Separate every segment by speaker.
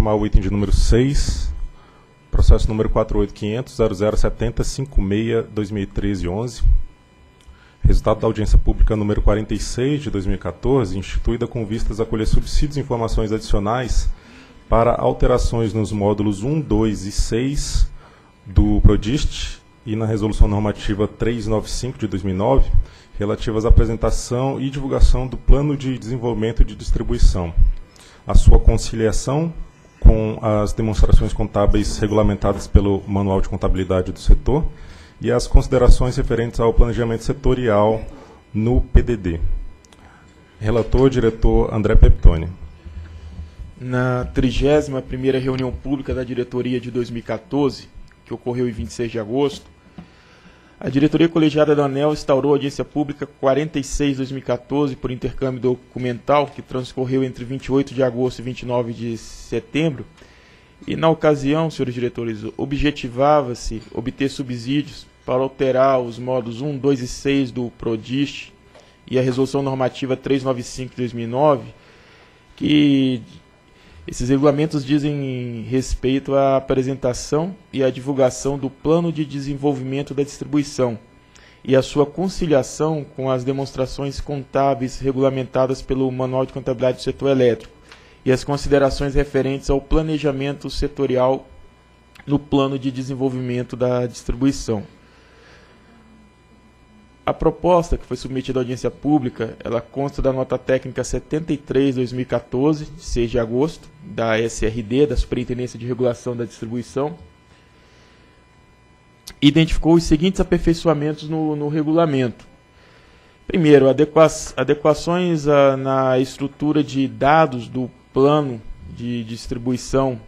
Speaker 1: chamar o item de número 6, processo número 4850-0070-56-2013-11. Resultado da audiência pública número 46 de 2014, instituída com vistas a colher subsídios e informações adicionais para alterações nos módulos 1, 2 e 6 do PRODIST e na Resolução Normativa 395 de 2009, relativas à apresentação e divulgação do Plano de Desenvolvimento de Distribuição, a sua conciliação com as demonstrações contábeis regulamentadas pelo Manual de Contabilidade do Setor e as considerações referentes ao planejamento setorial no PDD. Relator, diretor André Peptoni
Speaker 2: na 31ª reunião pública da diretoria de 2014, que ocorreu em 26 de agosto, a diretoria colegiada da ANEL instaurou a audiência pública 46/2014 por intercâmbio documental que transcorreu entre 28 de agosto e 29 de setembro. E na ocasião, senhores diretores, objetivava-se obter subsídios para alterar os modos 1, 2 e 6 do PRODIST e a resolução normativa 395 de 2009, que esses regulamentos dizem respeito à apresentação e à divulgação do plano de desenvolvimento da distribuição e a sua conciliação com as demonstrações contábeis regulamentadas pelo Manual de Contabilidade do Setor Elétrico e as considerações referentes ao planejamento setorial no plano de desenvolvimento da distribuição. A proposta que foi submetida à audiência pública, ela consta da nota técnica 73/2014, de 6 de agosto, da SRD, da Superintendência de Regulação da Distribuição. Identificou os seguintes aperfeiçoamentos no, no regulamento. Primeiro, adequa adequações a, na estrutura de dados do plano de distribuição,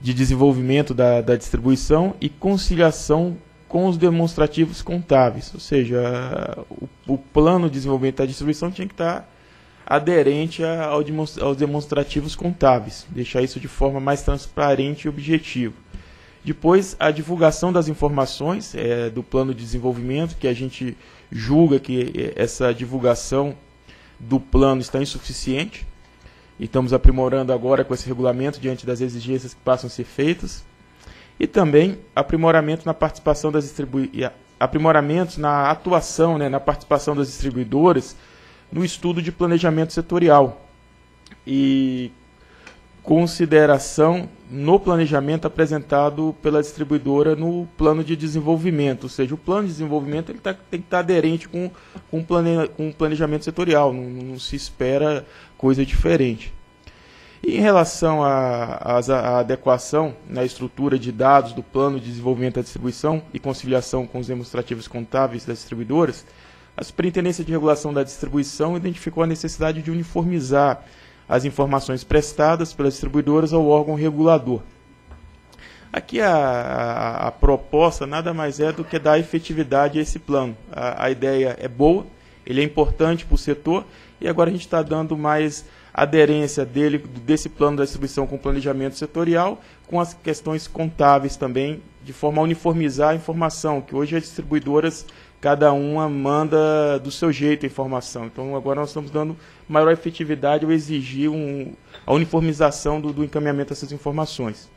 Speaker 2: de desenvolvimento da, da distribuição e conciliação com os demonstrativos contábeis, ou seja, o, o plano de desenvolvimento da distribuição tinha que estar aderente ao, aos demonstrativos contábeis, deixar isso de forma mais transparente e objetiva. Depois, a divulgação das informações é, do plano de desenvolvimento, que a gente julga que essa divulgação do plano está insuficiente, e estamos aprimorando agora com esse regulamento diante das exigências que passam a ser feitas e também aprimoramento na participação das aprimoramentos na atuação, né, na participação das distribuidoras no estudo de planejamento setorial. E consideração no planejamento apresentado pela distribuidora no plano de desenvolvimento, ou seja, o plano de desenvolvimento ele tá, tem que estar aderente com, com, plane, com o planejamento setorial, não, não se espera coisa diferente. E em relação à adequação na estrutura de dados do plano de desenvolvimento da distribuição e conciliação com os demonstrativos contábeis das distribuidoras, a Superintendência de Regulação da Distribuição identificou a necessidade de uniformizar as informações prestadas pelas distribuidoras ao órgão regulador. Aqui a, a, a proposta nada mais é do que dar efetividade a esse plano. A, a ideia é boa, ele é importante para o setor e agora a gente está dando mais aderência dele, desse plano da distribuição com o planejamento setorial, com as questões contábeis também, de forma a uniformizar a informação, que hoje as distribuidoras, cada uma manda do seu jeito a informação. Então agora nós estamos dando maior efetividade ao exigir um, a uniformização do, do encaminhamento dessas informações.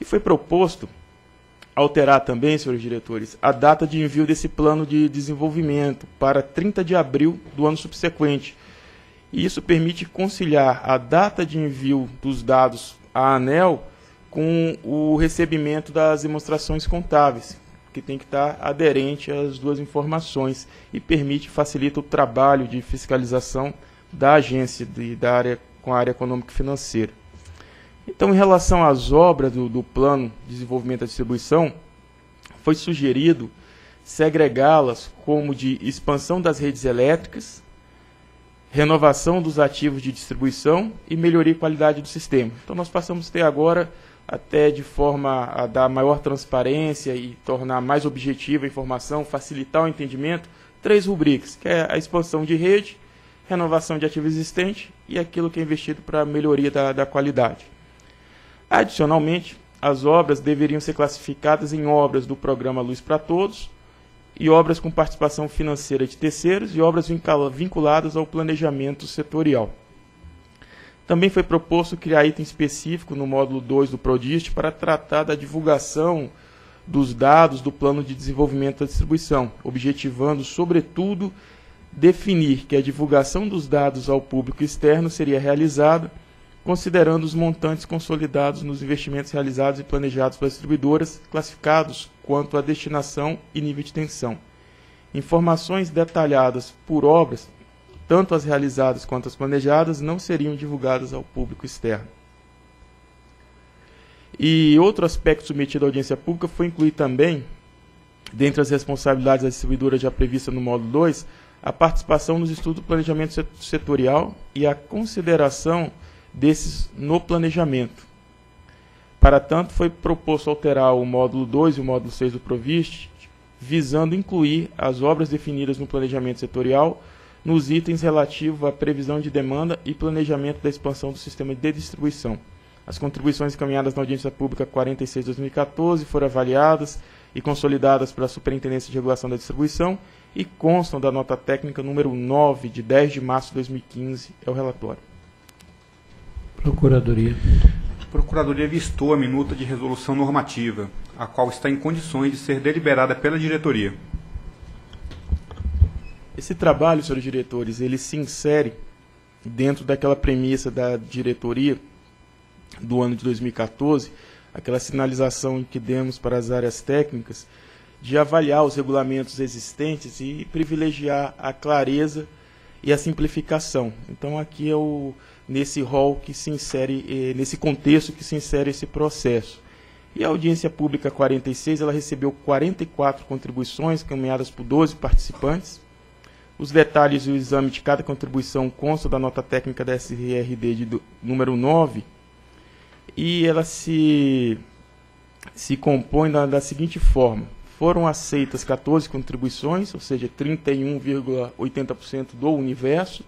Speaker 2: E foi proposto alterar também, senhores diretores, a data de envio desse plano de desenvolvimento para 30 de abril do ano subsequente, e isso permite conciliar a data de envio dos dados à ANEL com o recebimento das demonstrações contábeis, que tem que estar aderente às duas informações e permite facilita o trabalho de fiscalização da agência de, da área com a área econômica e financeira. Então, em relação às obras do, do plano de desenvolvimento da distribuição, foi sugerido segregá-las como de expansão das redes elétricas, renovação dos ativos de distribuição e melhoria e qualidade do sistema. Então nós passamos a ter agora, até de forma a dar maior transparência e tornar mais objetiva a informação, facilitar o entendimento, três rubricas, que é a expansão de rede, renovação de ativo existente e aquilo que é investido para melhoria da, da qualidade. Adicionalmente, as obras deveriam ser classificadas em obras do programa Luz para Todos, e obras com participação financeira de terceiros e obras vinculadas ao planejamento setorial. Também foi proposto criar item específico no módulo 2 do PRODIST para tratar da divulgação dos dados do plano de desenvolvimento da distribuição, objetivando, sobretudo, definir que a divulgação dos dados ao público externo seria realizada considerando os montantes consolidados nos investimentos realizados e planejados pelas distribuidoras, classificados quanto à destinação e nível de tensão. Informações detalhadas por obras, tanto as realizadas quanto as planejadas, não seriam divulgadas ao público externo. E outro aspecto submetido à audiência pública foi incluir também, dentre as responsabilidades da distribuidora já prevista no módulo 2, a participação nos estudos do planejamento setorial e a consideração desses no planejamento. Para tanto, foi proposto alterar o módulo 2 e o módulo 6 do Provist, visando incluir as obras definidas no planejamento setorial nos itens relativos à previsão de demanda e planejamento da expansão do sistema de distribuição. As contribuições encaminhadas na audiência pública 46/2014 foram avaliadas e consolidadas pela Superintendência de Regulação da Distribuição e constam da nota técnica número 9 de 10 de março de 2015, é o relatório.
Speaker 3: Procuradoria.
Speaker 4: A Procuradoria vistou a minuta de resolução normativa, a qual está em condições de ser deliberada pela diretoria.
Speaker 2: Esse trabalho, senhores diretores, ele se insere dentro daquela premissa da diretoria do ano de 2014, aquela sinalização que demos para as áreas técnicas, de avaliar os regulamentos existentes e privilegiar a clareza e a simplificação. Então aqui é o nesse rol que se insere, eh, nesse contexto que se insere esse processo. E a audiência pública 46, ela recebeu 44 contribuições caminhadas por 12 participantes. Os detalhes e o exame de cada contribuição constam da nota técnica da SRD de do, número 9, e ela se, se compõe da, da seguinte forma. Foram aceitas 14 contribuições, ou seja, 31,80% do universo,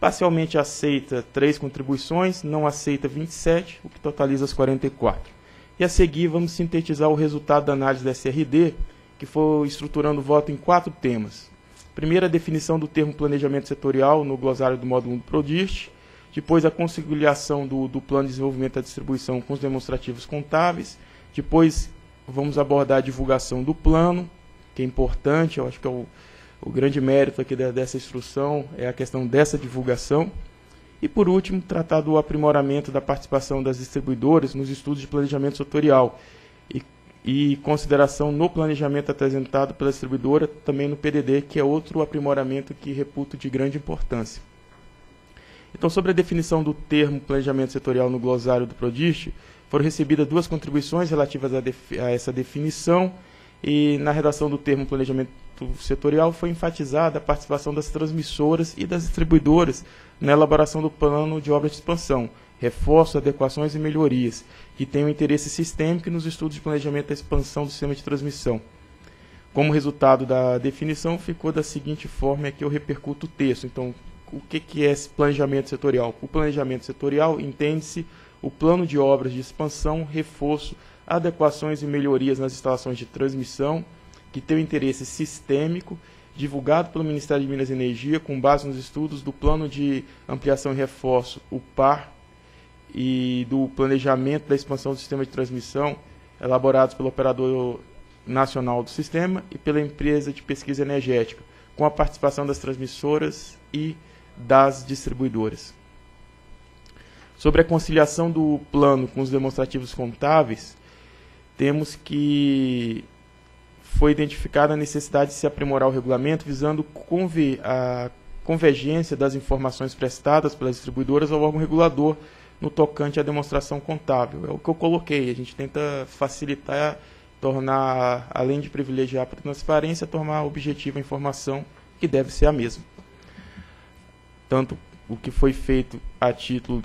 Speaker 2: Parcialmente aceita três contribuições, não aceita 27, o que totaliza as 44. E a seguir vamos sintetizar o resultado da análise da SRD, que foi estruturando o voto em quatro temas. Primeiro, a definição do termo planejamento setorial no glossário do módulo 1 do PRODIST. Depois, a conciliação do, do plano de desenvolvimento da distribuição com os demonstrativos contábeis. Depois, vamos abordar a divulgação do plano, que é importante, eu acho que é o, o grande mérito aqui dessa instrução é a questão dessa divulgação. E, por último, tratar do aprimoramento da participação das distribuidoras nos estudos de planejamento setorial e, e consideração no planejamento apresentado pela distribuidora, também no PDD, que é outro aprimoramento que reputo de grande importância. Então, sobre a definição do termo planejamento setorial no glossário do PRODIST, foram recebidas duas contribuições relativas a, a essa definição e na redação do termo planejamento setorial foi enfatizada a participação das transmissoras e das distribuidoras na elaboração do plano de obras de expansão, reforço, adequações e melhorias, que têm um interesse sistêmico nos estudos de planejamento da expansão do sistema de transmissão. Como resultado da definição, ficou da seguinte forma é que eu repercuto o texto. Então, o que é esse planejamento setorial? O planejamento setorial entende-se o plano de obras de expansão, reforço, adequações e melhorias nas instalações de transmissão, que tem um interesse sistêmico, divulgado pelo Ministério de Minas e Energia, com base nos estudos do Plano de Ampliação e Reforço, o PAR, e do Planejamento da Expansão do Sistema de Transmissão, elaborados pelo Operador Nacional do Sistema e pela Empresa de Pesquisa Energética, com a participação das transmissoras e das distribuidoras. Sobre a conciliação do plano com os demonstrativos contábeis, temos que foi identificada a necessidade de se aprimorar o regulamento visando a convergência das informações prestadas pelas distribuidoras ao órgão regulador no tocante à demonstração contábil. É o que eu coloquei. A gente tenta facilitar, tornar, além de privilegiar a transparência, tornar objetiva a informação que deve ser a mesma. Tanto o que foi feito a título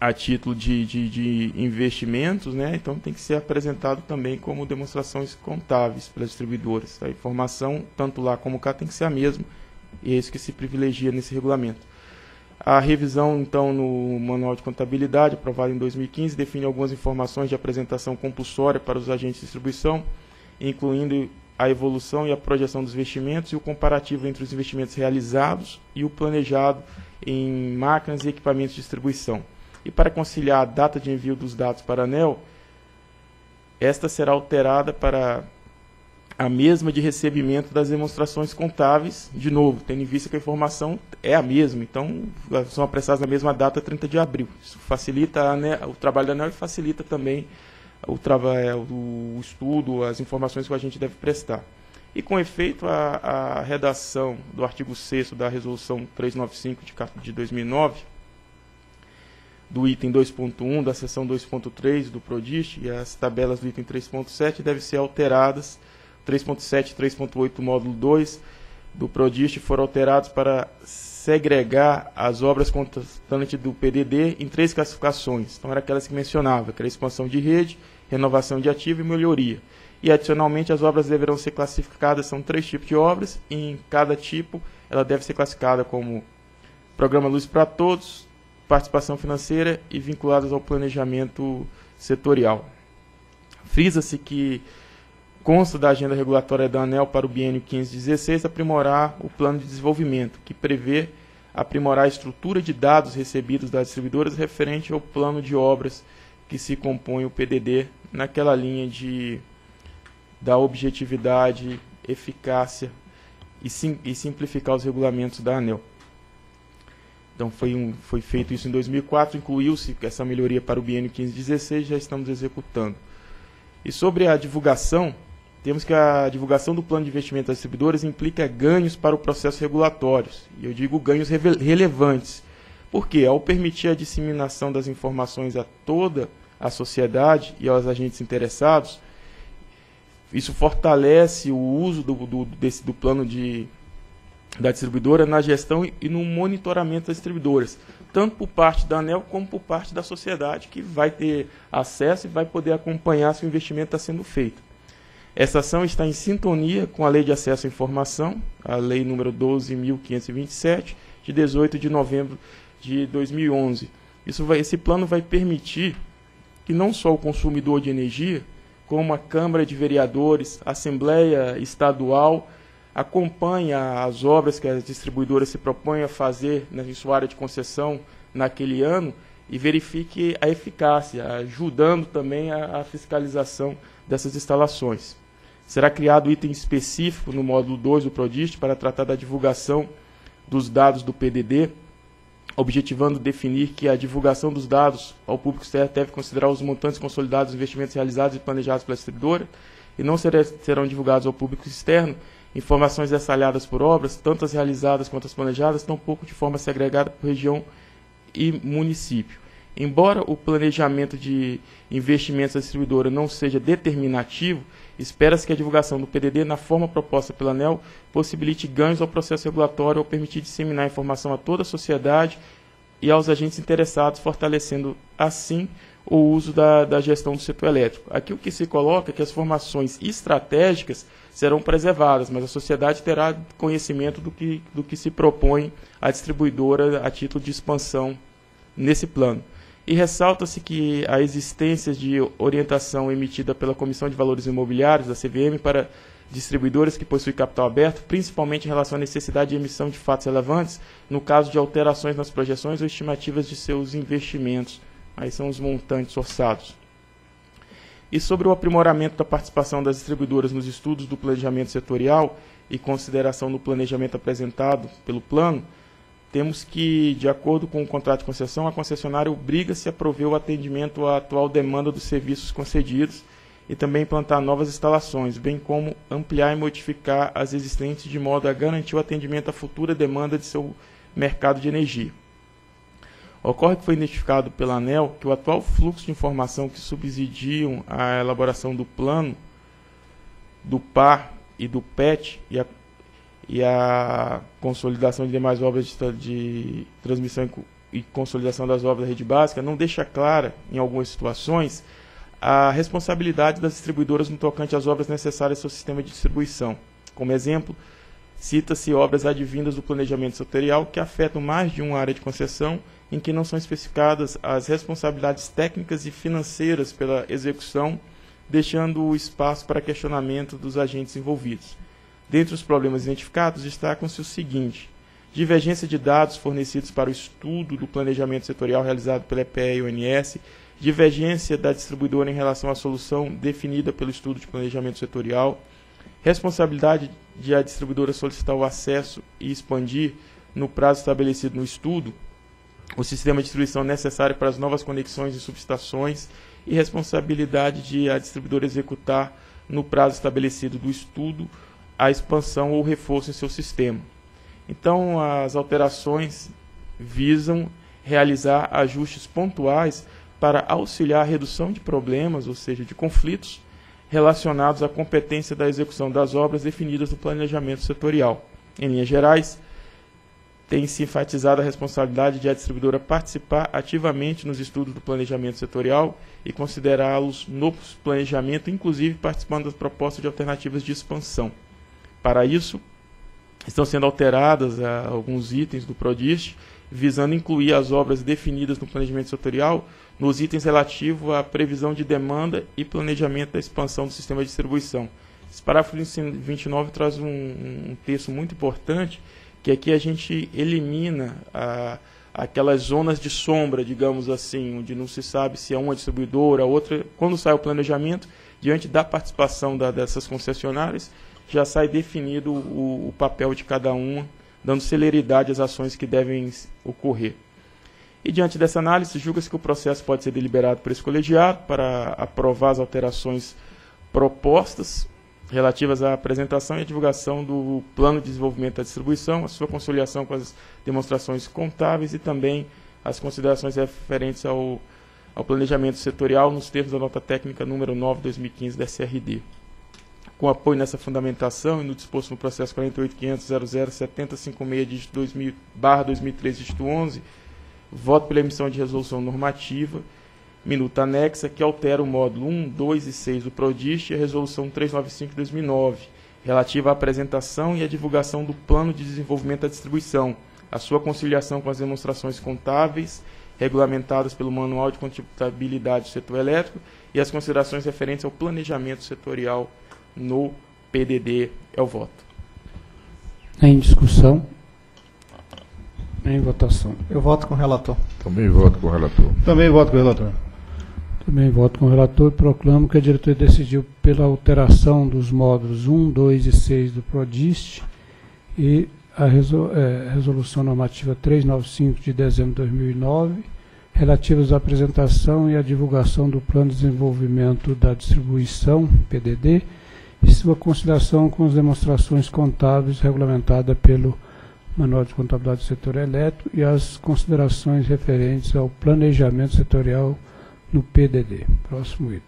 Speaker 2: a título de, de, de, investimentos, né? então tem que ser apresentado também como demonstrações contáveis pelas distribuidoras. A informação, tanto lá como cá, tem que ser a mesma, e é isso que se privilegia nesse regulamento. A revisão, então, no Manual de Contabilidade, aprovado em 2015, define algumas informações de apresentação compulsória para os agentes de distribuição, incluindo a evolução e a projeção dos investimentos e o comparativo entre os investimentos realizados e o planejado em máquinas e equipamentos de distribuição. E para conciliar a data de envio dos dados para a ANEL, esta será alterada para a mesma de recebimento das demonstrações contábeis, de novo, tendo em vista que a informação é a mesma, então são apressadas na mesma data, 30 de abril. Isso facilita ANEL, o trabalho da ANEL e facilita também o, trabalho, o estudo, as informações que a gente deve prestar. E com efeito, a, a redação do artigo 6 da Resolução 395 de, de 2009, do item 2.1 da seção 2.3 do PRODIST e as tabelas do item 3.7 devem ser alteradas 3.7 e 3.8 do módulo 2 do PRODIST foram alterados para segregar as obras constantes do PDD em três classificações. Então, era aquelas que mencionava, que era expansão de rede, renovação de ativo e melhoria. E, adicionalmente, as obras deverão ser classificadas, são três tipos de obras, e em cada tipo ela deve ser classificada como Programa Luz para Todos, participação financeira e vinculadas ao planejamento setorial. Frisa-se que consta da agenda regulatória da ANEL para o biênio 15-16 aprimorar o plano de desenvolvimento, que prevê aprimorar a estrutura de dados recebidos das distribuidoras referente ao plano de obras que se compõe o PDD naquela linha de da objetividade, eficácia e, sim, e simplificar os regulamentos da ANEL. Então foi, um, foi feito isso em 2004, incluiu-se essa melhoria para o biênio 15-16, já estamos executando. E sobre a divulgação, temos que a divulgação do plano de investimento das distribuidoras implica ganhos para o processo regulatório. E eu digo ganhos relevantes. Porque ao permitir a disseminação das informações a toda a sociedade e aos agentes interessados, isso fortalece o uso do, do, desse, do plano de, da distribuidora na gestão e no monitoramento das distribuidoras, tanto por parte da ANEL como por parte da sociedade, que vai ter acesso e vai poder acompanhar se o investimento está sendo feito. Essa ação está em sintonia com a Lei de Acesso à Informação, a Lei número 12.527, de 18 de novembro de 2011. Isso vai, esse plano vai permitir que não só o consumidor de energia, como a Câmara de Vereadores, a Assembleia Estadual, acompanhe as obras que as distribuidoras se propõem a fazer na sua área de concessão naquele ano e verifique a eficácia, ajudando também a, a fiscalização dessas instalações. Será criado item específico no módulo 2 do PRODIST para tratar da divulgação dos dados do PDD, objetivando definir que a divulgação dos dados ao público externo deve considerar os montantes consolidados dos investimentos realizados e planejados pela distribuidora e não serão divulgados ao público externo informações detalhadas por obras, tanto as realizadas quanto as planejadas, tampouco de forma segregada por região e município. Embora o planejamento de investimentos da distribuidora não seja determinativo, Espera-se que a divulgação do PDD na forma proposta pela ANEL possibilite ganhos ao processo regulatório ao permitir disseminar informação a toda a sociedade e aos agentes interessados, fortalecendo assim o uso da, da gestão do setor elétrico. Aqui o que se coloca é que as formações estratégicas serão preservadas, mas a sociedade terá conhecimento do que, do que se propõe a distribuidora a título de expansão nesse plano. E ressalta-se que a existência de orientação emitida pela Comissão de Valores Imobiliários, da CVM, para distribuidores que possuem capital aberto, principalmente em relação à necessidade de emissão de fatos relevantes, no caso de alterações nas projeções ou estimativas de seus investimentos. Aí são os montantes orçados. E sobre o aprimoramento da participação das distribuidoras nos estudos do planejamento setorial e consideração do planejamento apresentado pelo plano, temos que, de acordo com o contrato de concessão, a concessionária obriga-se a prover o atendimento à atual demanda dos serviços concedidos e também implantar novas instalações, bem como ampliar e modificar as existentes de modo a garantir o atendimento à futura demanda de seu mercado de energia. Ocorre que foi identificado pela ANEL que o atual fluxo de informação que subsidiam a elaboração do plano, do PAR e do PET e a e a consolidação de demais obras de, de transmissão e consolidação das obras da rede básica não deixa clara, em algumas situações, a responsabilidade das distribuidoras no tocante às obras necessárias ao seu sistema de distribuição. Como exemplo, cita-se obras advindas do planejamento setorial que afetam mais de uma área de concessão em que não são especificadas as responsabilidades técnicas e financeiras pela execução, deixando o espaço para questionamento dos agentes envolvidos. Dentre os problemas identificados, destacam-se o seguinte: divergência de dados fornecidos para o estudo do planejamento setorial realizado pela EPE e ONS, divergência da distribuidora em relação à solução definida pelo estudo de planejamento setorial, responsabilidade de a distribuidora solicitar o acesso e expandir, no prazo estabelecido no estudo, o sistema de distribuição necessário para as novas conexões e subestações e responsabilidade de a distribuidora executar, no prazo estabelecido do estudo, a expansão ou reforço em seu sistema. Então, as alterações visam realizar ajustes pontuais para auxiliar a redução de problemas, ou seja, de conflitos, relacionados à competência da execução das obras definidas no planejamento setorial. Em linhas gerais, tem-se enfatizado a responsabilidade de a distribuidora participar ativamente nos estudos do planejamento setorial e considerá-los no planejamento, inclusive participando das propostas de alternativas de expansão. Para isso, estão sendo alteradas ah, alguns itens do PRODIST, visando incluir as obras definidas no planejamento setorial nos itens relativos à previsão de demanda e planejamento da expansão do sistema de distribuição. Esse parágrafo 29 traz um, um texto muito importante, que aqui a gente elimina a, aquelas zonas de sombra, digamos assim, onde não se sabe se é uma distribuidora, outra. Quando sai o planejamento, diante da participação da, dessas concessionárias, já sai definido o, o papel de cada uma, dando celeridade às ações que devem ocorrer. E diante dessa análise, julga-se que o processo pode ser deliberado por esse colegiado para aprovar as alterações propostas relativas à apresentação e divulgação do plano de desenvolvimento da distribuição, a sua conciliação com as demonstrações contábeis e também as considerações referentes ao, ao planejamento setorial nos termos da nota técnica número 9/2015 da SRD com apoio nessa fundamentação e no disposto no processo 48.500.00.7056 barra 2013 dígito 11, voto pela emissão de resolução normativa, minuta anexa, que altera o módulo 1, 2 e 6 do PRODIST e a resolução 395 de 2009, relativa à apresentação e à divulgação do plano de desenvolvimento da distribuição, a sua conciliação com as demonstrações contábeis regulamentadas pelo Manual de Contabilidade do Setor Elétrico e as considerações referentes ao planejamento setorial no PDD é o voto.
Speaker 3: Em discussão. Em votação.
Speaker 5: Eu voto com o relator.
Speaker 6: Também voto com o relator.
Speaker 5: Também voto com o relator.
Speaker 3: Também voto com o relator e proclamo que a diretoria decidiu pela alteração dos módulos 1, 2 e 6 do PRODIST e a é, resolução normativa 395 de dezembro de 2009, relativas à apresentação e à divulgação do Plano de Desenvolvimento da Distribuição, PDD, e sua conciliação com as demonstrações contábeis regulamentada pelo Manual de Contabilidade do Setor Elétrico e as considerações referentes ao planejamento setorial no PDD. Próximo item.